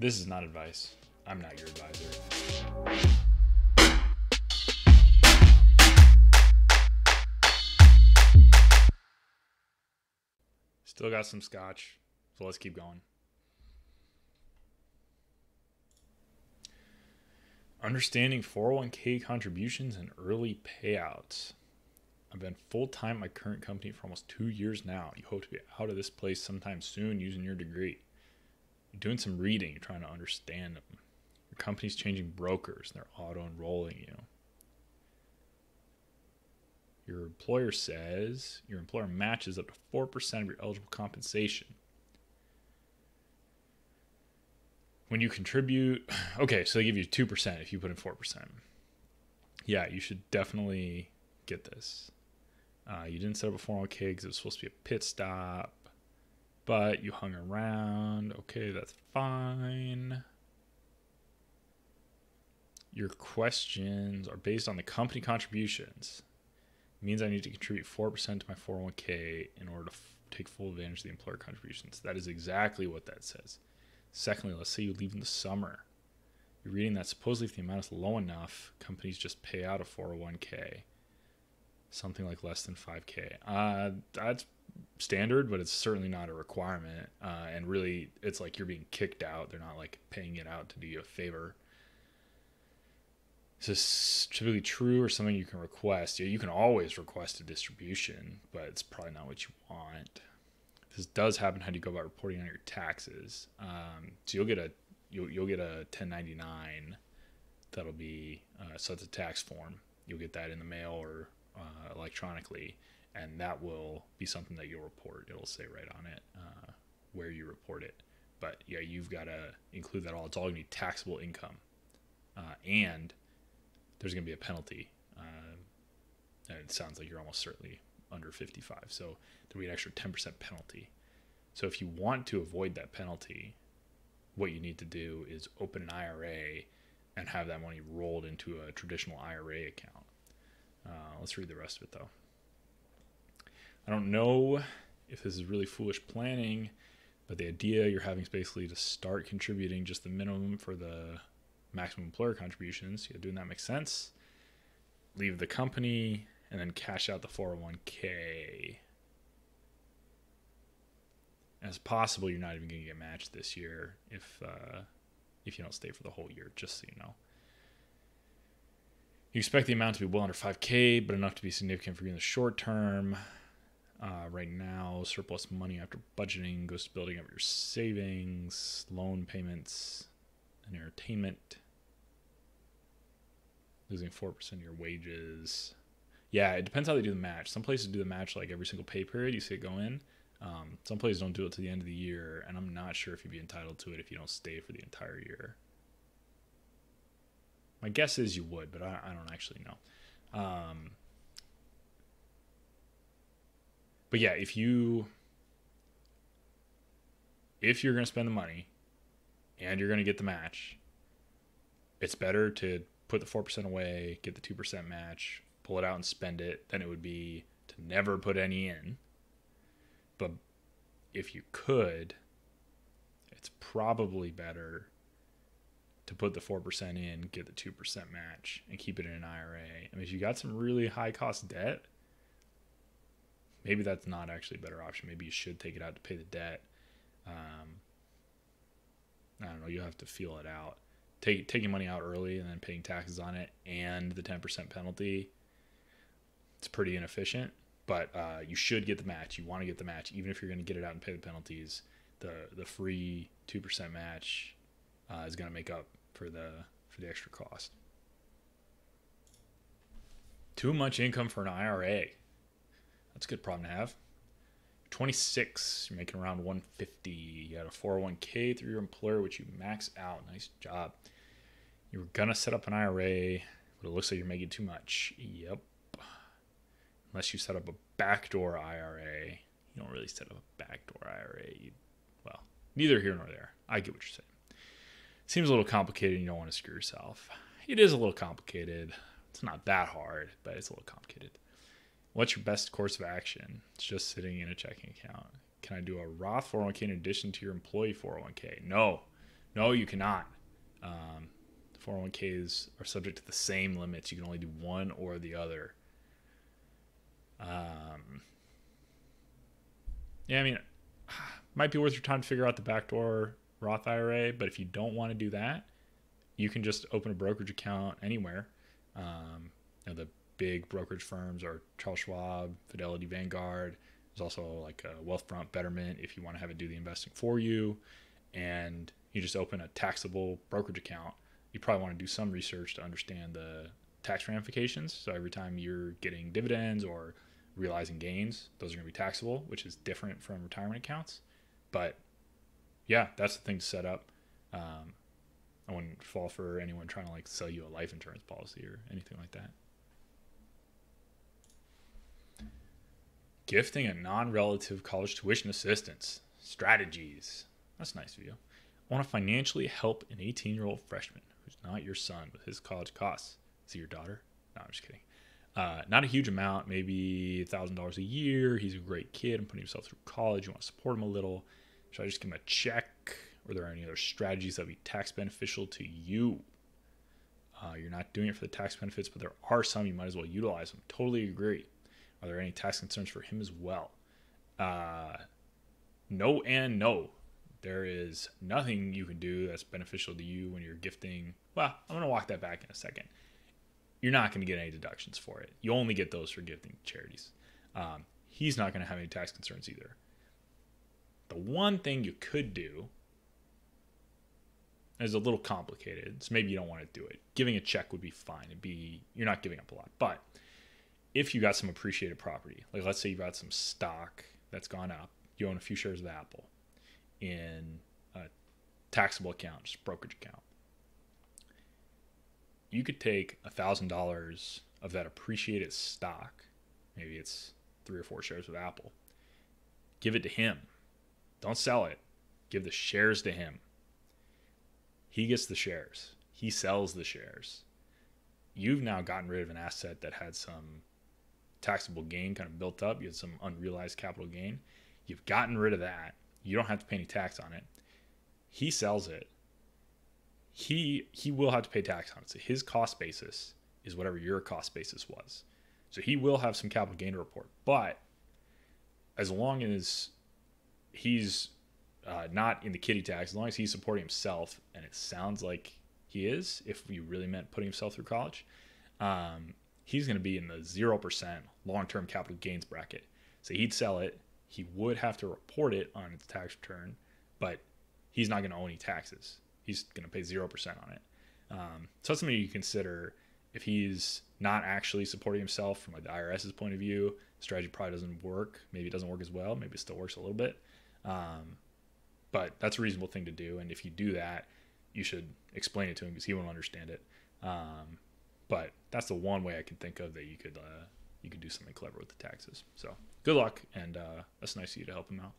This is not advice. I'm not your advisor. Still got some scotch, so let's keep going. Understanding 401k contributions and early payouts. I've been full time at my current company for almost two years now. You hope to be out of this place sometime soon using your degree. You're doing some reading, you're trying to understand them. Your company's changing brokers, and they're auto enrolling you. Your employer says your employer matches up to 4% of your eligible compensation. When you contribute, okay, so they give you 2% if you put in 4%. Yeah, you should definitely get this. Uh, you didn't set up a 401k because it was supposed to be a pit stop, but you hung around. Okay, that's fine. Your questions are based on the company contributions. It means I need to contribute 4% to my 401k in order to take full advantage of the employer contributions. That is exactly what that says. Secondly, let's say you leave in the summer. You're reading that supposedly if the amount is low enough, companies just pay out a 401k something like less than 5k uh, that's standard but it's certainly not a requirement. Uh, and really it's like you're being kicked out. They're not like paying it out to do you a favor. Is this typically true or something you can request? Yeah you can always request a distribution but it's probably not what you want. This does happen how do you go about reporting on your taxes. Um, so you'll get a you'll, you'll get a 1099 that'll be uh, so it's a tax form. You'll get that in the mail or uh, electronically, and that will be something that you'll report. It'll say right on it uh, where you report it. But yeah, you've got to include that all. It's all going to be taxable income, uh, and there's going to be a penalty. Uh, and it sounds like you're almost certainly under 55, so there'll be an extra 10% penalty. So if you want to avoid that penalty, what you need to do is open an IRA and have that money rolled into a traditional IRA account. Uh, let's read the rest of it though. I don't know if this is really foolish planning, but the idea you're having is basically to start contributing just the minimum for the maximum employer contributions. Yeah, doing that makes sense. Leave the company and then cash out the 401k. As possible, you're not even going to get matched this year if uh, if you don't stay for the whole year. Just so you know. You expect the amount to be well under 5K, but enough to be significant for you in the short term. Uh, right now, surplus money after budgeting goes to building up your savings, loan payments, and entertainment. Losing 4% of your wages. Yeah, it depends how they do the match. Some places do the match like every single pay period. You see it go in. Um, some places don't do it to the end of the year, and I'm not sure if you'd be entitled to it if you don't stay for the entire year. My guess is you would, but I, I don't actually know. Um, but yeah, if you if you're going to spend the money and you're going to get the match, it's better to put the 4% away, get the 2% match, pull it out and spend it than it would be to never put any in. But if you could, it's probably better to put the 4% in, get the 2% match, and keep it in an IRA. I mean, if you got some really high cost debt, maybe that's not actually a better option. Maybe you should take it out to pay the debt. Um, I don't know. You'll have to feel it out. Take, taking money out early and then paying taxes on it and the 10% penalty, it's pretty inefficient. But uh, you should get the match. You want to get the match, even if you're going to get it out and pay the penalties. The the free two percent match uh, is going to make up for the for the extra cost. Too much income for an IRA. That's a good problem to have. 26, you're making around 150. You got a 401k through your employer, which you max out. Nice job. You were gonna set up an IRA, but it looks like you're making too much. Yep. Unless you set up a backdoor IRA. You don't really set up a backdoor IRA. You, well, neither here nor there. I get what you're saying seems a little complicated and you don't want to screw yourself. It is a little complicated. It's not that hard, but it's a little complicated. What's your best course of action? It's just sitting in a checking account. Can I do a Roth 401k in addition to your employee 401k? No, No, you cannot. Um, 401ks are subject to the same limits. You can only do one or the other. Um, yeah, I mean, might be worth your time to figure out the backdoor Roth IRA, but if you don't want to do that, you can just open a brokerage account anywhere. Um, you know, the big brokerage firms are Charles Schwab, Fidelity, Vanguard. There's also like a Wealthfront Betterment if you want to have it do the investing for you. And you just open a taxable brokerage account. You probably want to do some research to understand the tax ramifications. So every time you're getting dividends or realizing gains, those are going to be taxable, which is different from retirement accounts. But yeah, that's the thing to set up. Um, I wouldn't fall for anyone trying to like sell you a life insurance policy or anything like that. Gifting a non relative college tuition assistance. Strategies. That's nice of you. I want to financially help an 18 year old freshman who's not your son with his college costs. Is he your daughter? No, I'm just kidding. Uh, not a huge amount, maybe $1,000 a year. He's a great kid and putting himself through college. You want to support him a little. Should I just give him a check? Or are there any other strategies that would be tax beneficial to you? Uh, you're not doing it for the tax benefits, but there are some you might as well utilize them. Totally agree. Are there any tax concerns for him as well? Uh, no and no. There is nothing you can do that's beneficial to you when you're gifting. Well, I'm going to walk that back in a second. You're not going to get any deductions for it. You only get those for gifting charities. Um, he's not going to have any tax concerns either. The one thing you could do is a little complicated, so maybe you don't want to do it. Giving a check would be fine. It'd be you're not giving up a lot. But if you got some appreciated property, like let's say you got some stock that's gone up, you own a few shares of Apple in a taxable account, just brokerage account. You could take a thousand dollars of that appreciated stock, maybe it's three or four shares of Apple, give it to him. Don't sell it. Give the shares to him he gets the shares. He sells the shares. You've now gotten rid of an asset that had some taxable gain kind of built up. You had some unrealized capital gain. You've gotten rid of that. You don't have to pay any tax on it. He sells it. He he will have to pay tax on it. So his cost basis is whatever your cost basis was. So he will have some capital gain to report. But as long as he's uh, not in the kiddie tax, as long as he's supporting himself, and it sounds like he is, if you really meant putting himself through college, um, he's going to be in the 0% long term capital gains bracket. So he'd sell it. He would have to report it on its tax return, but he's not going to owe any taxes. He's going to pay 0% on it. Um, so that's something you consider if he's not actually supporting himself from like the IRS's point of view. Strategy probably doesn't work. Maybe it doesn't work as well. Maybe it still works a little bit. Um, but that's a reasonable thing to do. And if you do that, you should explain it to him because he won't understand it. Um, but that's the one way I can think of that you could uh, you could do something clever with the taxes. So good luck, and uh, that's nice of you to help him out.